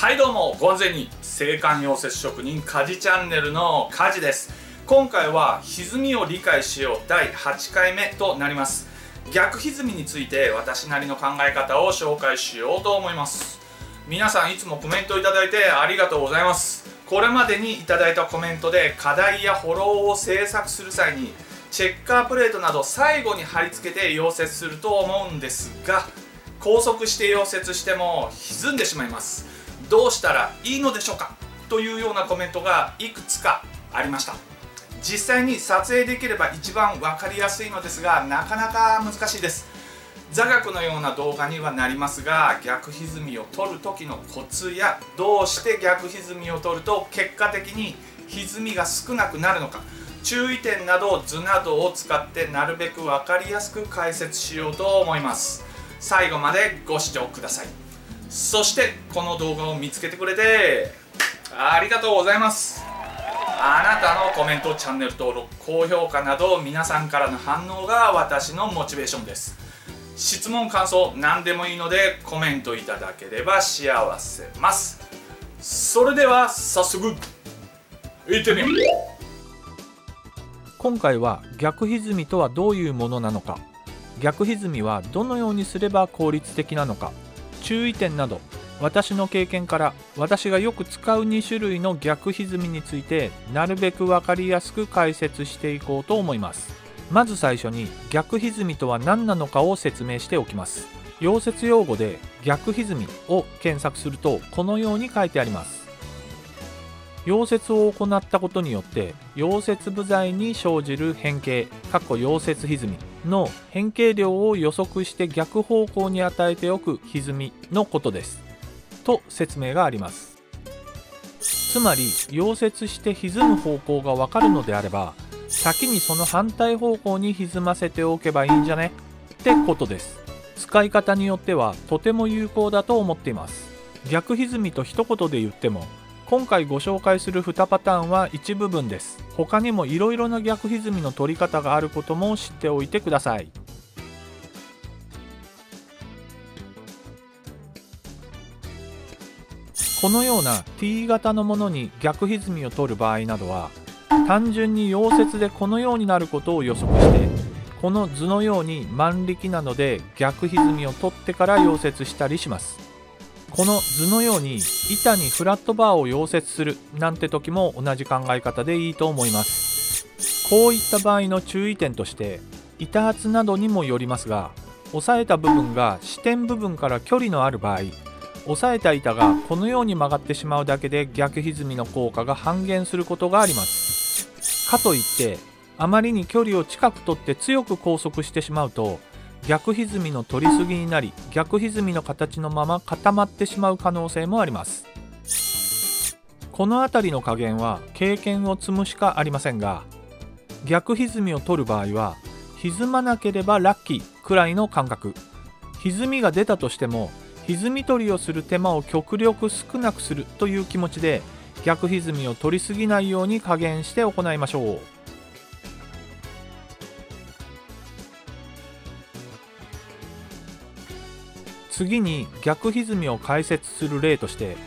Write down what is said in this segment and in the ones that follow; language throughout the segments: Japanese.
はいどうもご安全に青函溶接職人家事チャンネルの家事です。今回は歪みを理解しよう第8回目となります。逆歪みについて私なりの考え方を紹介しようと思います。皆さんいつもコメントいただいてありがとうございます。これまでにいただいたコメントで課題やフォローを制作する際にチェッカープレートなど最後に貼り付けて溶接すると思うんですが高速して溶接しても歪んでしまいます。どうしたらいいのでしょうか？というようなコメントがいくつかありました。実際に撮影できれば一番分かりやすいのですがなかなか難しいです。座学のような動画にはなりますが逆歪みを取る時のコツやどうして逆歪みを取ると結果的に歪みが少なくなるのか注意点など図などを使ってなるべく分かりやすく解説しようと思います。最後までご視聴ください。そしてこの動画を見つけてくれてありがとうございます。あなたのコメントチャンネル登録高評価など皆さんからの反応が私のモチベーションです。質問感想何でもいいのでコメントいただければ幸せます。それでは早速いってみよう。今回は逆歪みとはどういうものなのか。逆歪みはどのようにすれば効率的なのか。注意点など私の経験から私がよく使う2種類の逆歪みについてなるべく分かりやすく解説していこうと思います。まず最初に逆歪みとは何なのかを説明しておきます。溶接用語で逆歪みを検索するとこのように書いてあります。溶接を行ったことによって溶接部材に生じる変形溶接歪み。の変形量を予測して逆方向に与えておく歪みのことです。と説明があります。つまり溶接して歪む方向がわかるのであれば先にその反対方向に歪ませておけばいいんじゃね？ってことです。使い方によってはとても有効だと思っています。逆歪みと一言で言っても今回ご紹介する2パターンは一部分です。他にもいろいろな逆歪みの取り方があることも知っておいてください。このような T 型のものに逆歪みを取る場合などは単純に溶接でこのようになることを予測してこの図のように万力なので逆歪みを取ってから溶接したりします。この図のように板にフラットバーを溶接するなんて時も同じ考え方でいいと思います。こういった場合の注意点として板圧などにもよりますが押さえた部分が支点部分から距離のある場合押さえた板がこのように曲がってしまうだけで逆歪みの効果が半減することがあります。かといってあまりに距離を近く取って強く拘束してしまうと逆歪みの取りすぎになり逆歪みの形のまま固まってしまう可能性もあります。この辺りの加減は経験を積むしかありませんが逆歪みを取る場合は歪まなければラッキーくらいの感覚。歪みが出たとしても歪み取りをする手間を極力少なくするという気持ちで逆歪みを取りすぎないように加減して行いましょう。次に逆歪みを解説する例として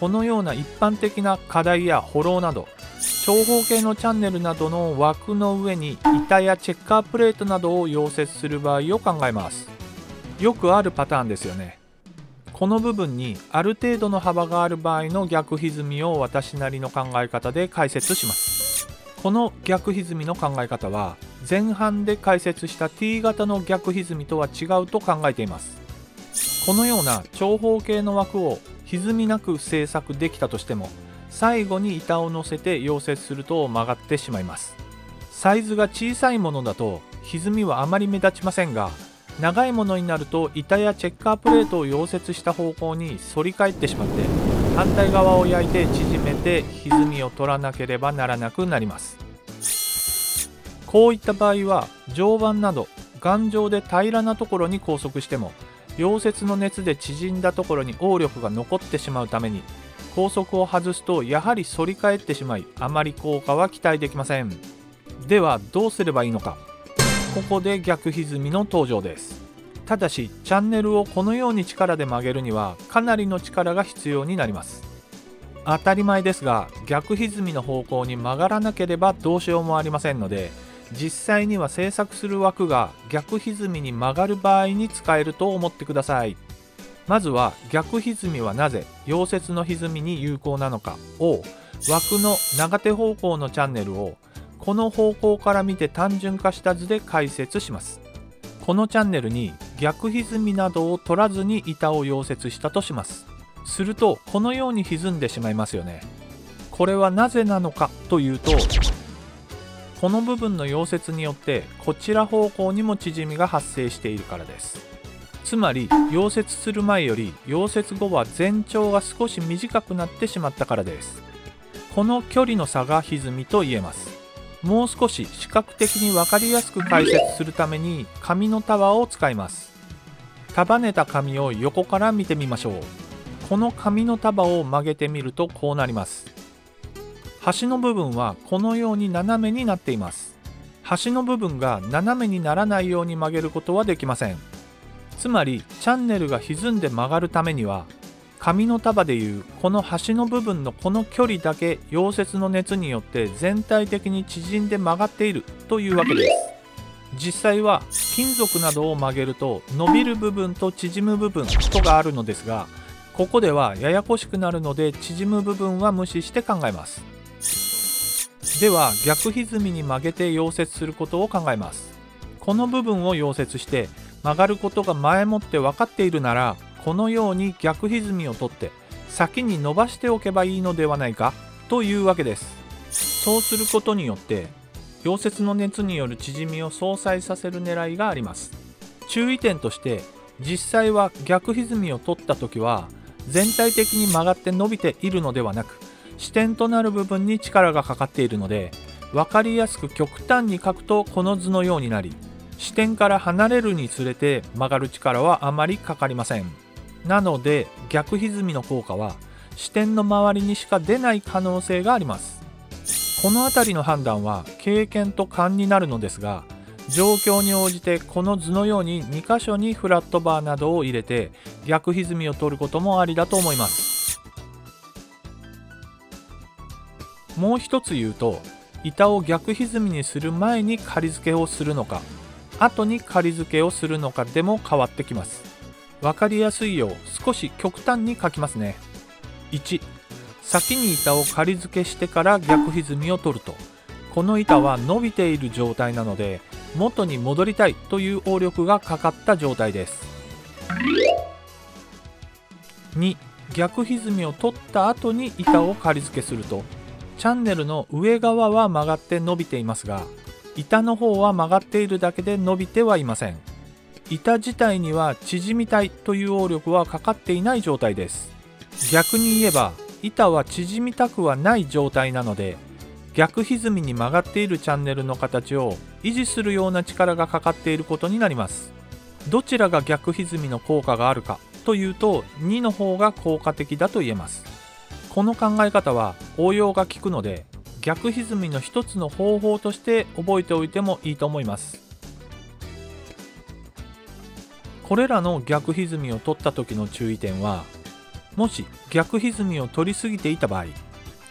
このような一般的な課題やフォローなど長方形のチャンネルなどの枠の上に板やチェッカープレートなどを溶接する場合を考えます。よくあるパターンですよね。この部分にある程度の幅がある場合の逆歪みを私なりの考え方で解説します。この逆歪みの考え方は前半で解説した T 型の逆歪みとは違うと考えています。このような長方形の枠を歪みなく製作できたとしても最後に板を乗せて溶接すると曲がってしまいます。サイズが小さいものだと歪みはあまり目立ちませんが長いものになると板やチェッカープレートを溶接した方向に反り返ってしまって反対側を焼いて縮めて歪みを取らなければならなくなります。こういった場合は定板など頑丈で平らなところに拘束しても溶接の熱で縮んだところに応力が残ってしまうために高速を外すとやはり反り返ってしまいあまり効果は期待できません。ではどうすればいいのか。ここで逆歪みの登場です。ただしチャンネルをこのように力で曲げるにはかなりの力が必要になります。当たり前ですが逆歪みの方向に曲がらなければどうしようもありませんので実際には製作する枠が逆歪みに曲がる場合に使えると思ってください。まずは逆歪みはなぜ溶接の歪みに有効なのかを枠の長手方向のチャンネルをこの方向から見て単純化した図で解説します。このチャンネルに逆歪みなどを取らずに板を溶接したとします。するとこのように歪んでしまいますよね。これはなぜなのかというとこの部分の溶接によってこちら方向にも縮みが発生しているからです。つまり溶接する前より溶接後は全長が少し短くなってしまったからです。この距離の差が歪みと言えます。もう少し視覚的に分かりやすく解説するために紙の束を使います。束ねた紙を横から見てみましょう。この紙の束を曲げてみるとこうなります。端の部分はこのように斜めになっています。端の部分が斜めにならないように曲げることはできません。つまりチャンネルが歪んで曲がるためには紙の束でいうこの端の部分のこの距離だけ溶接の熱によって全体的に縮んで曲がっているというわけです。実際は金属などを曲げると伸びる部分と縮む部分とがあるのですがここではややこしくなるので縮む部分は無視して考えます。では逆歪みに曲げて溶接することを考えます。この部分を溶接して曲がることが前もって分かっているならこのように逆歪みを取って先に伸ばしておけばいいのではないかというわけです。そうすることによって溶接の熱による縮みを相殺させる狙いがあります。注意点として実際は逆歪みを取った時は全体的に曲がって伸びているのではなく支点となる部分に力がかかっているので分かりやすく極端に書くとこの図のようになり支点から離れるにつれて曲がる力はあまりかかりません。なので逆歪みの効果は視点の周りにしか出ない可能性があります。この辺りの判断は経験と勘になるのですが状況に応じてこの図のように2箇所にフラットバーなどを入れて逆歪みを取ることもありだと思います。もう一つ言うと板を逆歪みにする前に仮付けをするのか後に仮付けをするのかでも変わってきます。分かりやすいよう少し極端に書きますね。1先に板を仮付けしてから逆歪みを取ると。この板は伸びている状態なので元に戻りたいという応力がかかった状態です。2逆歪みを取った後に板を仮付けすると。チャンネルの上側は曲がって伸びていますが板の方は曲がっているだけで伸びてはいません。板自体には縮みたいという応力はかかっていない状態です。逆に言えば板は縮みたくはない状態なので逆歪みに曲がっているチャンネルの形を維持するような力がかかっていることになります。どちらが逆歪みの効果があるかというと2の方が効果的だと言えます。この考え方は応用が効くので逆歪みの一つの方法として覚えておいてもいいと思います。これらの逆歪みを取った時の注意点はもし逆歪みを取りすぎていた場合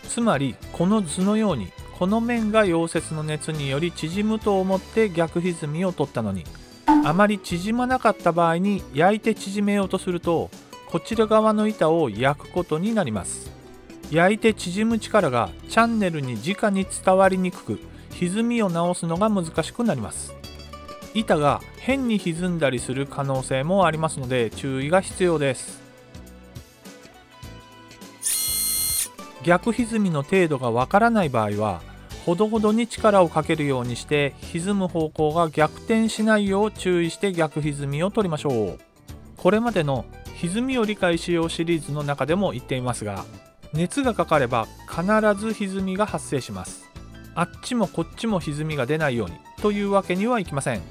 つまりこの図のようにこの面が溶接の熱により縮むと思って逆歪みを取ったのにあまり縮まなかった場合に焼いて縮めようとするとこちら側の板を焼くことになります。焼いて縮む力がチャンネルに直に伝わりにくく歪みを直すのが難しくなります。板が変に歪んだりする可能性もありますので注意が必要です。逆歪みの程度がわからない場合はほどほどに力をかけるようにして歪む方向が逆転しないよう注意して逆歪みを取りましょう。これまでの歪みを理解しようシリーズの中でも言っていますが熱がかかれば必ず歪みが発生します。あっちもこっちも歪みが出ないようにというわけにはいきません。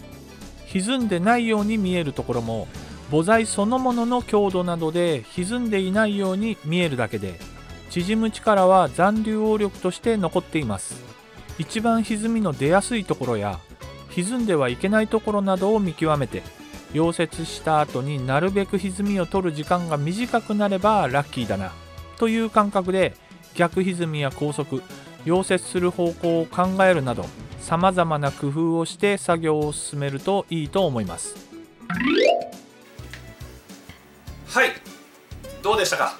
歪んでないように見えるところも母材そのものの強度などで歪んでいないように見えるだけで縮む力は残留応力として残っています。一番歪みの出やすいところや歪んではいけないところなどを見極めて溶接した後になるべく歪みを取る時間が短くなればラッキーだな。という感覚で逆歪みや高速溶接する方向を考えるなどさまざまな工夫をして作業を進めるといいと思います。はい。どうでしたか？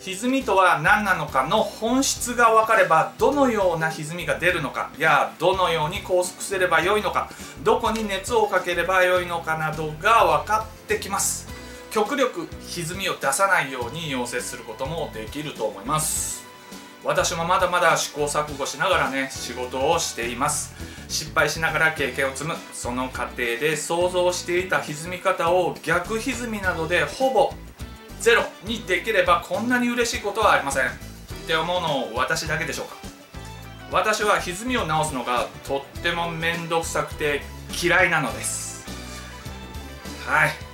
歪みとは何なのかの本質が分かればどのような歪みが出るのかやどのように拘束すればよいのかどこに熱をかければよいのかなどが分かってきます。極力歪みを出さないように溶接することもできると思います。私もまだまだ試行錯誤しながらね仕事をしています。失敗しながら経験を積むその過程で想像していた歪み方を逆歪みなどでほぼゼロにできればこんなに嬉しいことはありません。って思うの私だけでしょうか？私は歪みを直すのがとっても面倒くさくて嫌いなのです。はい。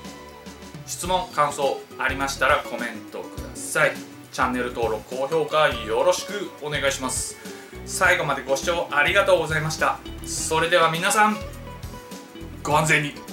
質問感想ありましたらコメントください。チャンネル登録高評価よろしくお願いします。最後までご視聴ありがとうございました。それでは皆さんご安全に。